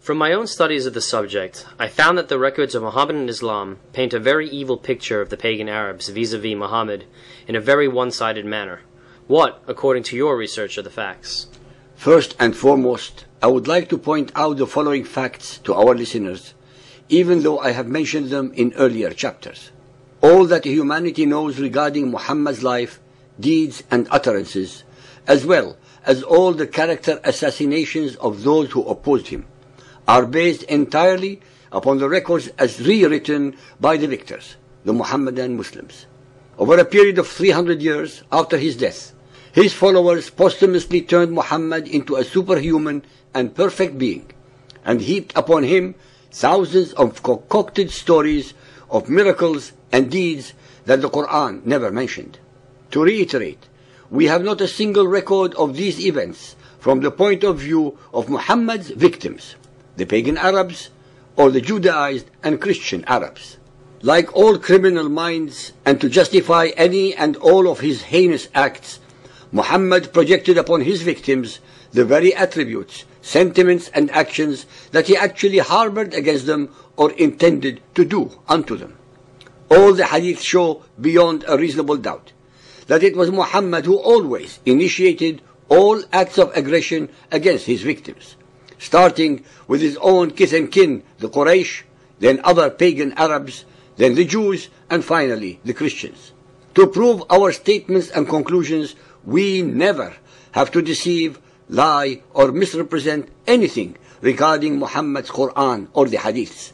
From my own studies of the subject, I found that the records of Mohammedan Islam paint a very evil picture of the pagan Arabs vis-a-vis Muhammad in a very one-sided manner. What, according to your research, are the facts? First and foremost, I would like to point out the following facts to our listeners, even though I have mentioned them in earlier chapters. All that humanity knows regarding Muhammad's life, deeds, and utterances, as well as all the character assassinations of those who opposed him, are based entirely upon the records as rewritten by the victors, the Muhammadan Muslims. Over a period of 300 years after his death, his followers posthumously turned Muhammad into a superhuman and perfect being, and heaped upon him thousands of concocted stories of miracles and deeds that the Quran never mentioned. To reiterate, we have not a single record of these events from the point of view of Muhammad's victims, the pagan Arabs or the Judaized and Christian Arabs. Like all criminal minds, and to justify any and all of his heinous acts, Muhammad projected upon his victims the very attributes, sentiments, and actions that he actually harbored against them or intended to do unto them. All the hadith show beyond a reasonable doubt that it was Muhammad who always initiated all acts of aggression against his victims, starting with his own kith and kin, the Quraysh, then other pagan Arabs, then the Jews, and finally the Christians. To prove our statements and conclusions, we never have to deceive, lie, or misrepresent anything regarding Muhammad's Quran or the Hadiths.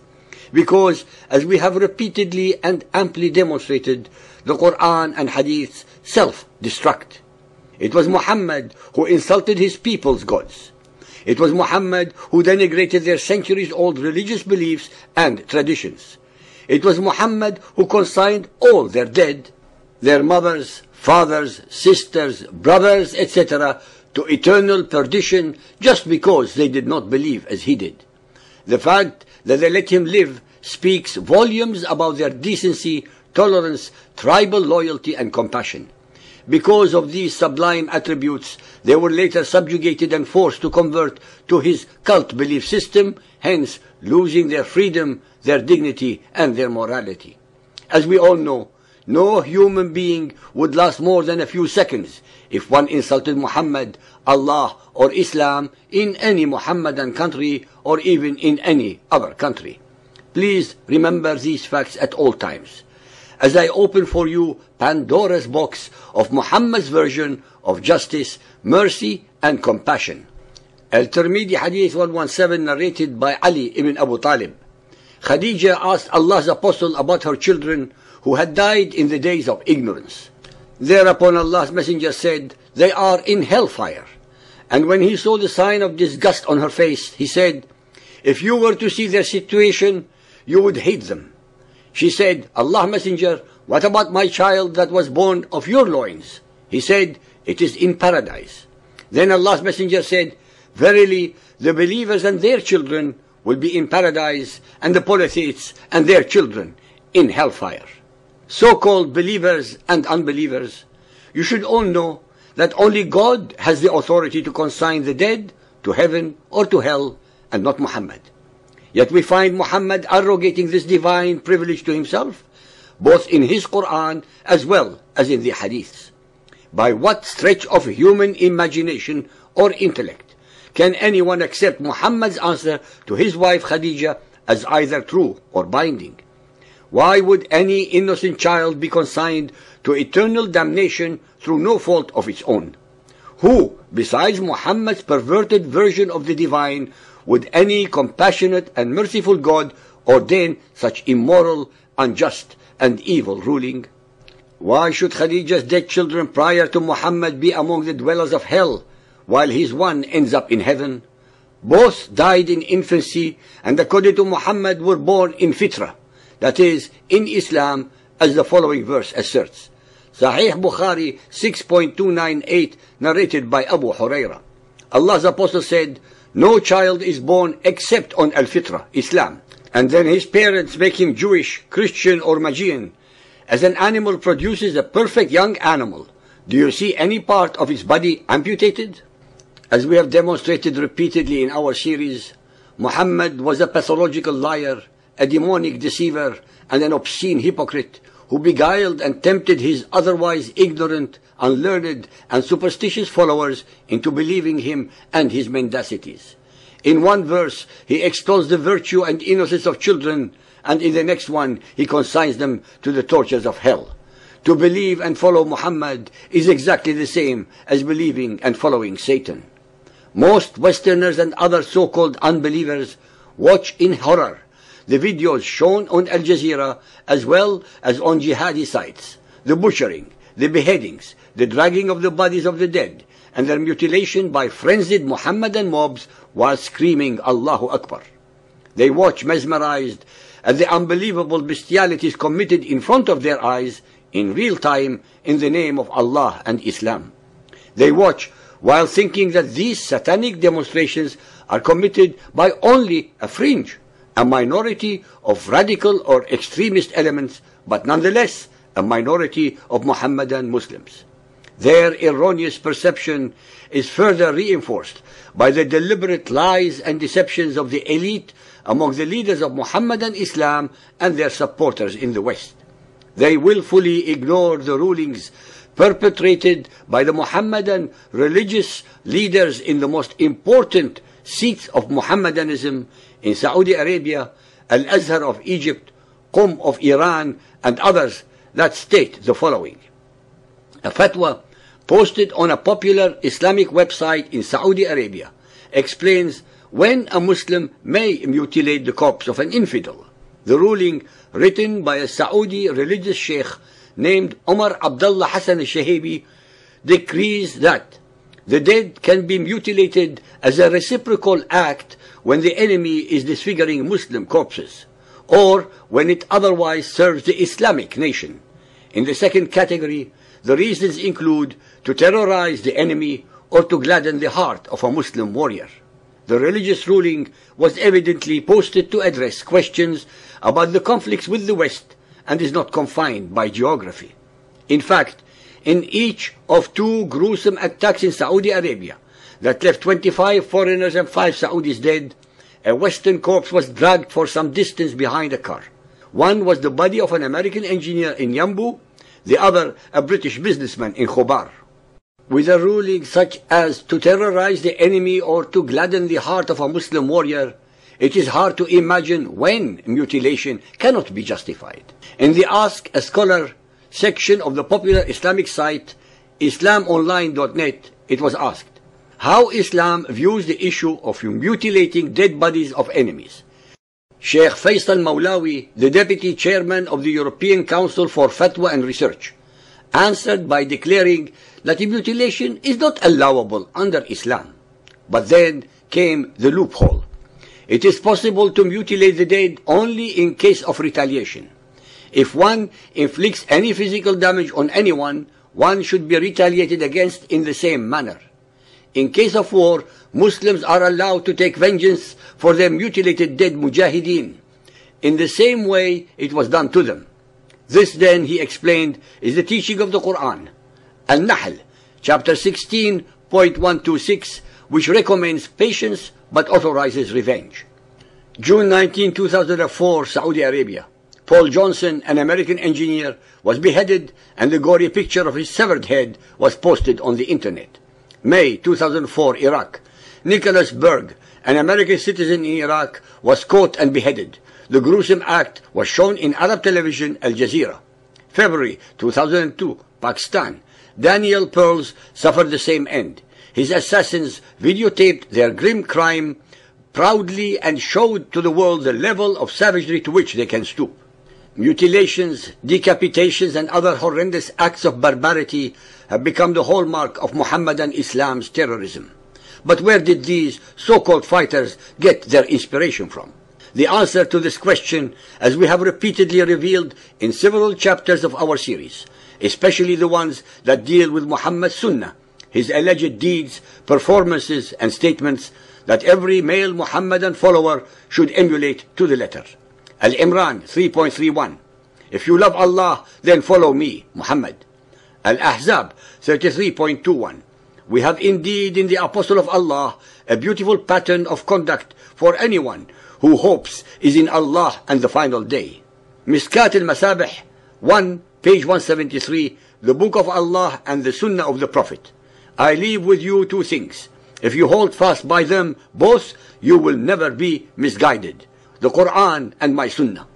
Because, as we have repeatedly and amply demonstrated, the Quran and Hadiths self-destruct. It was Muhammad who insulted his people's gods. It was Muhammad who denigrated their centuries-old religious beliefs and traditions. It was Muhammad who consigned all their dead, their mothers, fathers, sisters, brothers, etc., to eternal perdition just because they did not believe as he did. The fact that they let him live speaks volumes about their decency, tolerance, tribal loyalty, and compassion. Because of these sublime attributes, they were later subjugated and forced to convert to his cult belief system, hence losing their freedom, their dignity, and their morality. As we all know, no human being would last more than a few seconds if one insulted Muhammad, Allah, or Islam in any Muhammadan country or even in any other country. Please remember these facts at all times as I open for you Pandora's box of Muhammad's version of justice, mercy, and compassion. Al-Tirmidhi Hadith 117 narrated by Ali ibn Abu Talib. Khadija asked Allah's apostle about her children who had died in the days of ignorance. Thereupon Allah's messenger said, They are in hellfire. And when he saw the sign of disgust on her face, he said, If you were to see their situation, you would hate them. She said, Allah Messenger, what about my child that was born of your loins? He said, it is in paradise. Then Allah's Messenger said, Verily, the believers and their children will be in paradise, and the polytheists and their children in hellfire. So-called believers and unbelievers, you should all know that only God has the authority to consign the dead to heaven or to hell, and not Muhammad. Yet we find Muhammad arrogating this divine privilege to himself, both in his Quran as well as in the Hadiths. By what stretch of human imagination or intellect can anyone accept Muhammad's answer to his wife Khadija as either true or binding? Why would any innocent child be consigned to eternal damnation through no fault of its own? Who, besides Muhammad's perverted version of the divine, would any compassionate and merciful God ordain such immoral, unjust, and evil ruling? Why should Khadija's dead children prior to Muhammad be among the dwellers of hell, while his one ends up in heaven? Both died in infancy, and according to Muhammad were born in fitra, that is, in Islam, as the following verse asserts. Sahih Bukhari 6.298, narrated by Abu Huraira. Allah's Apostle said, no child is born except on Al-Fitra, Islam. And then his parents make him Jewish, Christian, or Magian. As an animal produces a perfect young animal, do you see any part of its body amputated? As we have demonstrated repeatedly in our series, Muhammad was a pathological liar, a demonic deceiver, and an obscene hypocrite who beguiled and tempted his otherwise ignorant, unlearned, and superstitious followers into believing him and his mendacities. In one verse, he extols the virtue and innocence of children, and in the next one, he consigns them to the tortures of hell. To believe and follow Muhammad is exactly the same as believing and following Satan. Most Westerners and other so-called unbelievers watch in horror the videos shown on Al Jazeera as well as on jihadi sites, the butchering, the beheadings, the dragging of the bodies of the dead, and their mutilation by frenzied Mohammedan mobs while screaming Allahu Akbar. They watch mesmerized at the unbelievable bestialities committed in front of their eyes in real time in the name of Allah and Islam. They watch while thinking that these satanic demonstrations are committed by only a fringe, a minority of radical or extremist elements, but nonetheless a minority of Mohammedan Muslims. Their erroneous perception is further reinforced by the deliberate lies and deceptions of the elite among the leaders of Mohammedan Islam and their supporters in the West. They willfully ignore the rulings perpetrated by the Mohammedan religious leaders in the most important seats of Mohammedanism in Saudi Arabia, Al-Azhar of Egypt, Qum of Iran, and others that state the following. A fatwa posted on a popular Islamic website in Saudi Arabia explains when a Muslim may mutilate the corpse of an infidel. The ruling, written by a Saudi religious sheikh named Omar Abdullah Hassan al-Shahibi, decrees that the dead can be mutilated as a reciprocal act when the enemy is disfiguring Muslim corpses, or when it otherwise serves the Islamic nation. In the second category, the reasons include to terrorize the enemy or to gladden the heart of a Muslim warrior. The religious ruling was evidently posted to address questions about the conflicts with the West and is not confined by geography. In fact, in each of two gruesome attacks in Saudi Arabia that left 25 foreigners and 5 Saudis dead, a Western corpse was dragged for some distance behind a car. One was the body of an American engineer in Yambu, the other a British businessman in Khobar. With a ruling such as to terrorize the enemy or to gladden the heart of a Muslim warrior, it is hard to imagine when mutilation cannot be justified. In the Ask a Scholar section of the popular Islamic site islamonline.net, it was asked how Islam views the issue of mutilating dead bodies of enemies. Sheikh Faisal Maulawi, the deputy chairman of the European Council for Fatwa and Research, answered by declaring that mutilation is not allowable under Islam. But then came the loophole. It is possible to mutilate the dead only in case of retaliation. If one inflicts any physical damage on anyone, one should be retaliated against in the same manner. In case of war, Muslims are allowed to take vengeance for their mutilated dead mujahideen. In the same way it was done to them. This then, he explained, is the teaching of the Quran. Al-Nahl, chapter 16.126, which recommends patience but authorizes revenge. June 19, 2004, Saudi Arabia. Paul Johnson, an American engineer, was beheaded and the gory picture of his severed head was posted on the internet. May 2004, Iraq. Nicholas Berg, an American citizen in Iraq, was caught and beheaded. The gruesome act was shown in Arab television Al Jazeera. February 2002, Pakistan. Daniel Pearls suffered the same end. His assassins videotaped their grim crime proudly and showed to the world the level of savagery to which they can stoop. Mutilations, decapitations, and other horrendous acts of barbarity have become the hallmark of Mohammedan Islam's terrorism. But where did these so-called fighters get their inspiration from? The answer to this question, as we have repeatedly revealed in several chapters of our series, especially the ones that deal with Muhammad's Sunnah, his alleged deeds, performances, and statements that every male Muhammadan follower should emulate to the letter. Al-Imran 3.31 If you love Allah, then follow me, Muhammad. Al-Ahzab 33.21 We have indeed in the Apostle of Allah a beautiful pattern of conduct for anyone who hopes is in Allah and the final day. Mishkat al-Masabih 1, page 173, the Book of Allah and the Sunnah of the Prophet. I leave with you two things. If you hold fast by them both, you will never be misguided. The Quran and my Sunnah.